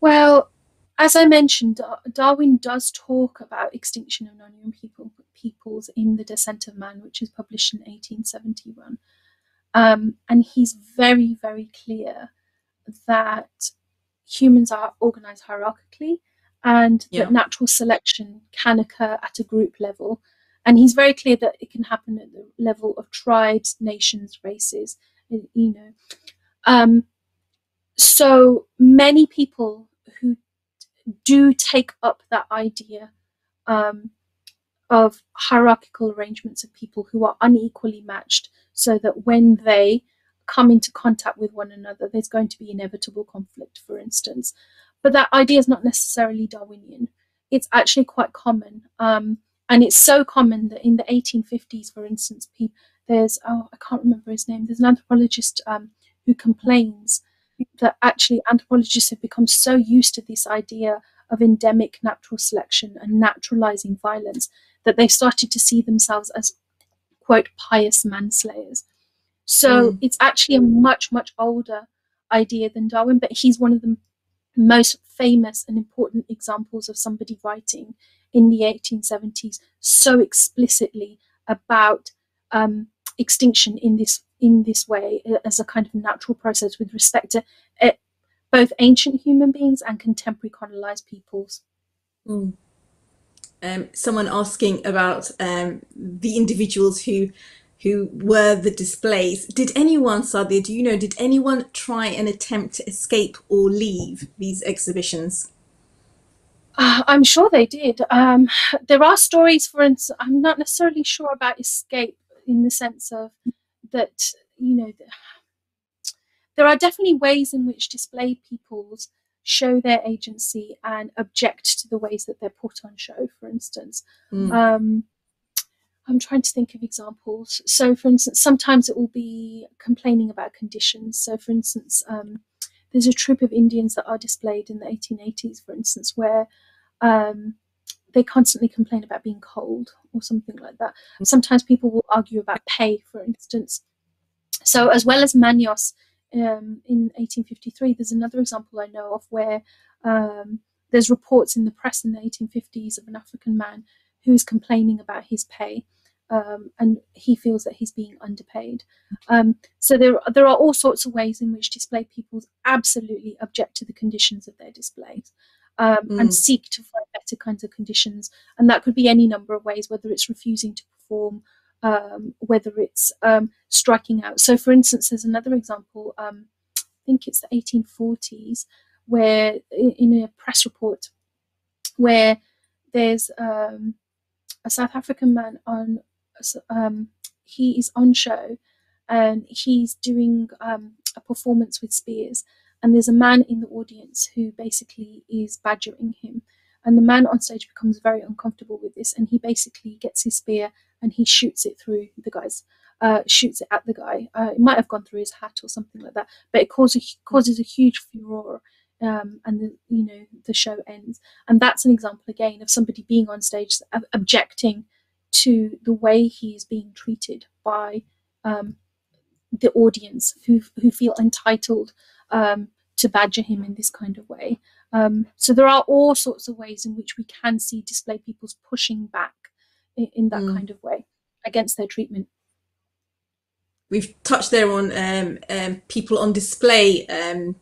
S2: Well, as I mentioned, Darwin does talk about extinction of non-European people, peoples in The Descent of Man, which is published in 1871. Um, and he's very, very clear that humans are organized hierarchically and yeah. that natural selection can occur at a group level. And he's very clear that it can happen at the level of tribes, nations, races, you know. Um, so many people who do take up that idea um, of hierarchical arrangements of people who are unequally matched so that when they come into contact with one another, there's going to be inevitable conflict, for instance. But that idea is not necessarily Darwinian. It's actually quite common. Um, and it's so common that in the 1850s, for instance, people, there's, oh, I can't remember his name, there's an anthropologist um, who complains that actually anthropologists have become so used to this idea of endemic natural selection and naturalizing violence that they've started to see themselves as quote pious manslayers. So mm. it's actually a much, much older idea than Darwin, but he's one of the most famous and important examples of somebody writing in the 1870s so explicitly about um, extinction in this in this way as a kind of natural process with respect to uh, both ancient human beings and contemporary colonized peoples.
S1: Mm. Um, someone asking about um, the individuals who who were the displays. Did anyone, Sadiah, do you know, did anyone try and attempt to escape or leave these exhibitions?
S2: Uh, I'm sure they did. Um, there are stories, for instance, I'm not necessarily sure about escape in the sense of that, you know, there are definitely ways in which display peoples show their agency and object to the ways that they're put on show, for instance. Mm. Um, I'm trying to think of examples. So, for instance, sometimes it will be complaining about conditions. So, for instance, um, there's a troupe of Indians that are displayed in the 1880s, for instance, where um, they constantly complain about being cold or something like that. Sometimes people will argue about pay, for instance. So, as well as Manios um, in 1853, there's another example I know of where um, there's reports in the press in the 1850s of an African man who is complaining about his pay um, and he feels that he's being underpaid. Um, so there, there are all sorts of ways in which display peoples absolutely object to the conditions of their displays um, mm. and seek to find better kinds of conditions. And that could be any number of ways, whether it's refusing to perform, um, whether it's um, striking out. So, for instance, there's another example. Um, I think it's the 1840s, where in a press report, where there's um, a South African man on um, he is on show and he's doing um, a performance with spears and there's a man in the audience who basically is badgering him and the man on stage becomes very uncomfortable with this and he basically gets his spear and he shoots it through the guy's uh, shoots it at the guy. Uh, it might have gone through his hat or something like that but it causes causes a huge furor um, and the you know the show ends. And that's an example again of somebody being on stage objecting to the way he is being treated by um, the audience who, who feel entitled um, to badger him in this kind of way. Um, so there are all sorts of ways in which we can see display peoples pushing back in, in that mm. kind of way against their treatment.
S1: We've touched there on um, um, people on display um,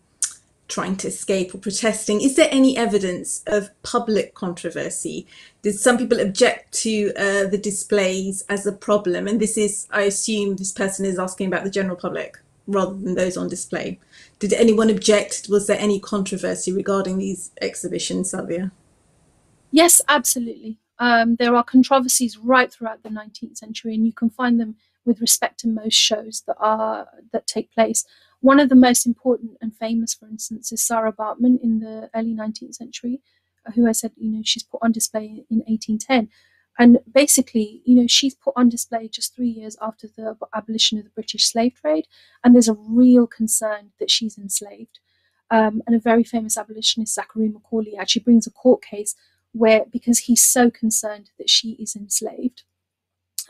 S1: trying to escape or protesting. Is there any evidence of public controversy? Did some people object to uh, the displays as a problem? And this is, I assume, this person is asking about the general public rather than those on display. Did anyone object? Was there any controversy regarding these exhibitions, Sadiah?
S2: Yes, absolutely. Um, there are controversies right throughout the 19th century, and you can find them with respect to most shows that are that take place. One of the most important and famous, for instance, is Sarah Baartman in the early 19th century, uh, who I said, you know, she's put on display in 1810. And basically, you know, she's put on display just three years after the abolition of the British slave trade. And there's a real concern that she's enslaved. Um, and a very famous abolitionist, Zachary Macaulay, actually brings a court case where, because he's so concerned that she is enslaved,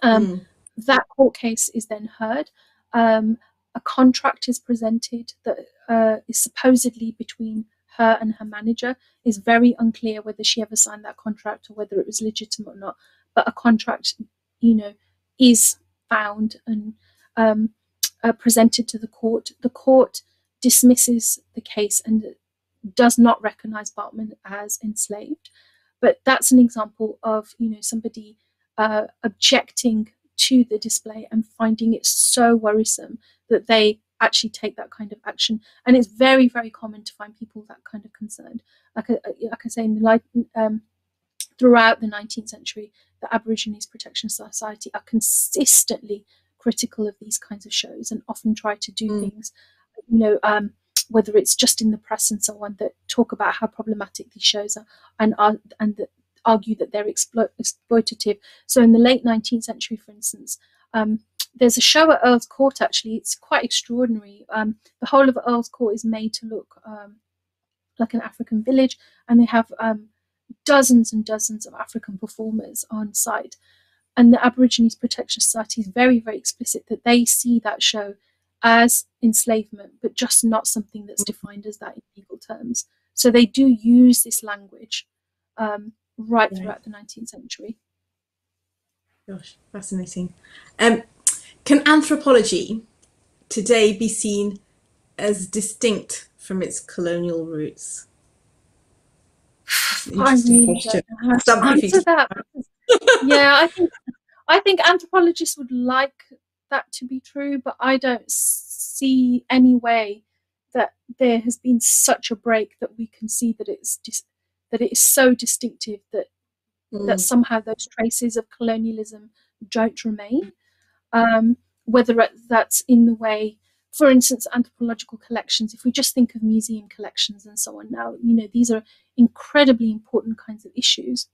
S2: um, mm. that court case is then heard. Um, a contract is presented that uh, is supposedly between her and her manager. Is very unclear whether she ever signed that contract or whether it was legitimate or not. But a contract, you know, is found and um, uh, presented to the court. The court dismisses the case and does not recognize Baartman as enslaved. But that's an example of you know somebody uh, objecting to the display and finding it so worrisome that they actually take that kind of action. And it's very, very common to find people that kind of concerned. Like, I, uh, like I say, in the, um, throughout the 19th century, the Aborigines Protection Society are consistently critical of these kinds of shows and often try to do mm. things, you know, um, whether it's just in the press and so on, that talk about how problematic these shows are and are and that argue that they're explo- exploitative. So in the late 19th century, for instance, um, there's a show at Earl's Court actually. It's quite extraordinary. Um, the whole of Earl's Court is made to look um, like an African village, and they have um, dozens and dozens of African performers on site. And the Aborigines Protection Society is very, very explicit that they see that show as enslavement, but just not something that's defined as that in legal terms. So they do use this language um, right, throughout the 19th century.
S1: Gosh, fascinating. Um, can anthropology today be seen as distinct from its colonial roots?
S2: I really to answer that. yeah, I think I think anthropologists would like that to be true, but I don't see any way that there has been such a break that we can see that it's dis- that it is so distinctive that mm. that somehow those traces of colonialism don't remain um, whether that's in the way, for instance, anthropological collections. If we just think of museum collections and so on now, you know, these are incredibly important kinds of issues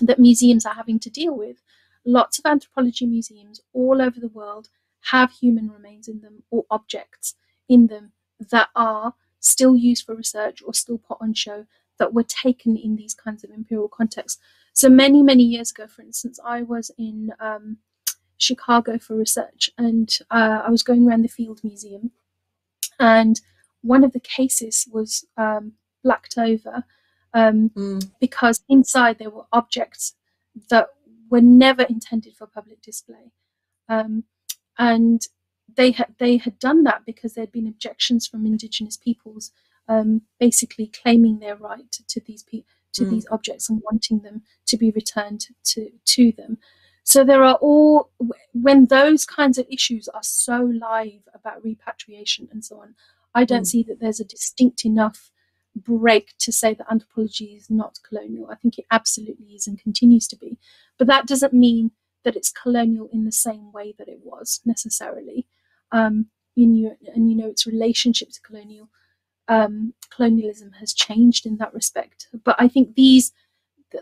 S2: that museums are having to deal with. Lots of anthropology museums all over the world have human remains in them or objects in them that are still used for research or still put on show that were taken in these kinds of imperial contexts. So many, many years ago, for instance, I was in um, Chicago for research, and uh, I was going around the Field Museum, and one of the cases was um, blacked over um, mm. because inside there were objects that were never intended for public display, um, and they had they had done that because there had been objections from Indigenous peoples, um, basically claiming their right to these pe- to mm. these objects and wanting them to be returned to to them. So there are all, when those kinds of issues are so live about repatriation and so on, I don't mm. see that there's a distinct enough break to say that anthropology is not colonial. I think it absolutely is and continues to be. But that doesn't mean that it's colonial in the same way that it was necessarily. Um, in your, and you know its relationship to colonial um, colonialism has changed in that respect. But I think these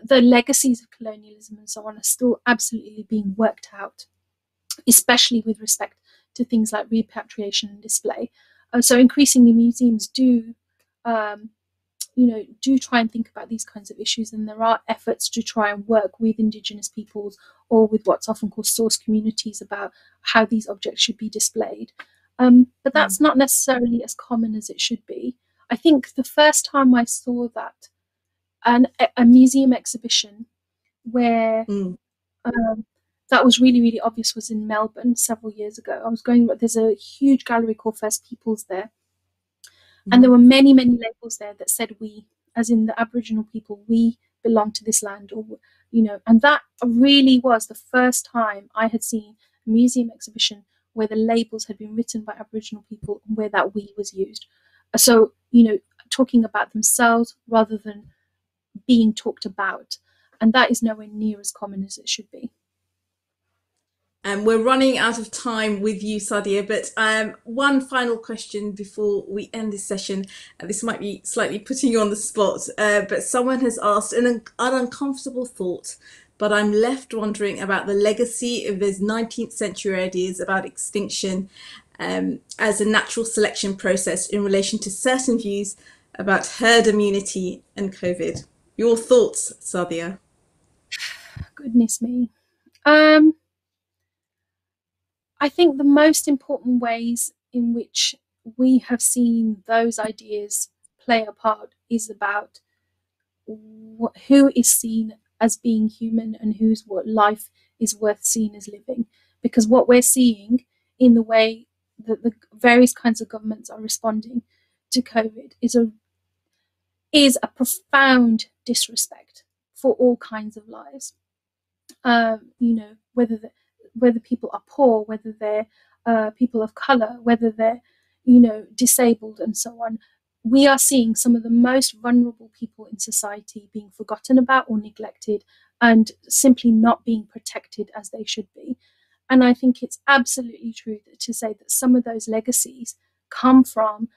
S2: the legacies of colonialism and so on are still absolutely being worked out, especially with respect to things like repatriation and display. So increasingly, museums do, um, you know, do try and think about these kinds of issues, and there are efforts to try and work with Indigenous peoples or with what's often called source communities about how these objects should be displayed. Um, but that's mm. not necessarily as common as it should be. I think the first time I saw that an, a museum exhibition where mm. um, that was really, really obvious was in Melbourne several years ago. I was going, there's a huge gallery called First Peoples there. Mm-hmm. And there were many, many labels there that said we, as in the Aboriginal people, we belong to this land, or you know, and that really was the first time I had seen a museum exhibition where the labels had been written by Aboriginal people and where that we was used. So, you know, talking about themselves rather than being talked about. And that is nowhere near as common as it should be.
S1: And um, we're running out of time with you, Sadiah, but um, one final question before we end this session. And this might be slightly putting you on the spot, uh, but someone has asked an, an uncomfortable thought, but I'm left wondering about the legacy of those 19th century ideas about extinction um, as a natural selection process in relation to certain views about herd immunity and COVID. Your thoughts, Sadiah?
S2: Goodness me. Um, I think the most important ways in which we have seen those ideas play a part is about what, who is seen as being human and whose what life is worth seen as living. Because what we're seeing in the way that the various kinds of governments are responding to COVID is a is a profound disrespect for all kinds of lives. Um, you know, whether the, whether people are poor, whether they're uh, people of color, whether they're you know disabled and so on. We are seeing some of the most vulnerable people in society being forgotten about or neglected and simply not being protected as they should be. And I think it's absolutely true to say that some of those legacies come from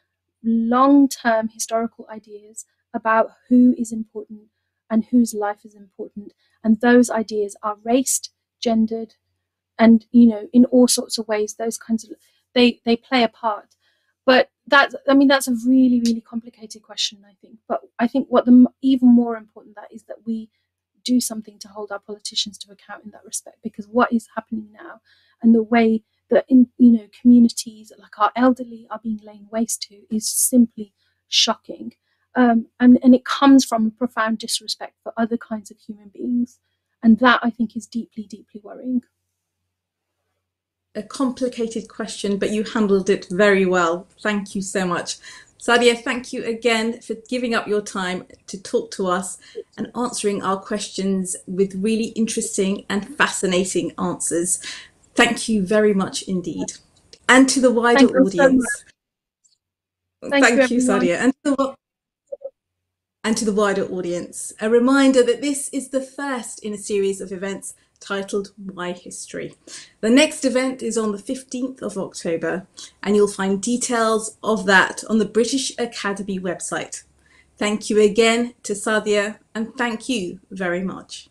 S2: long term historical ideas about who is important and whose life is important. And those ideas are raced, gendered, and you know in all sorts of ways those kinds of they they play a part but that i mean that's a really really complicated question i think. But i think what the even more important that is that we do something to hold our politicians to account in that respect. Because what is happening now and the way that in you know communities like our elderly are being laid waste to is simply shocking. Um, and, and it comes from a profound disrespect for other kinds of human beings. And that i think is deeply deeply worrying
S1: a complicated question, but you handled it very well. Thank you so much. Sadiah, thank you again for giving up your time to talk to us and answering our questions with really interesting and fascinating answers. Thank you very much indeed. And to the wider thank audience.
S2: So thank,
S1: thank,
S2: you,
S1: you Sadiah. And to, the, and to the wider audience, a reminder that this is the first in a series of events titled Why History. The next event is on the 15th of October, and you'll find details of that on the British Academy website. Thank you again to Sadiah, and thank you very much.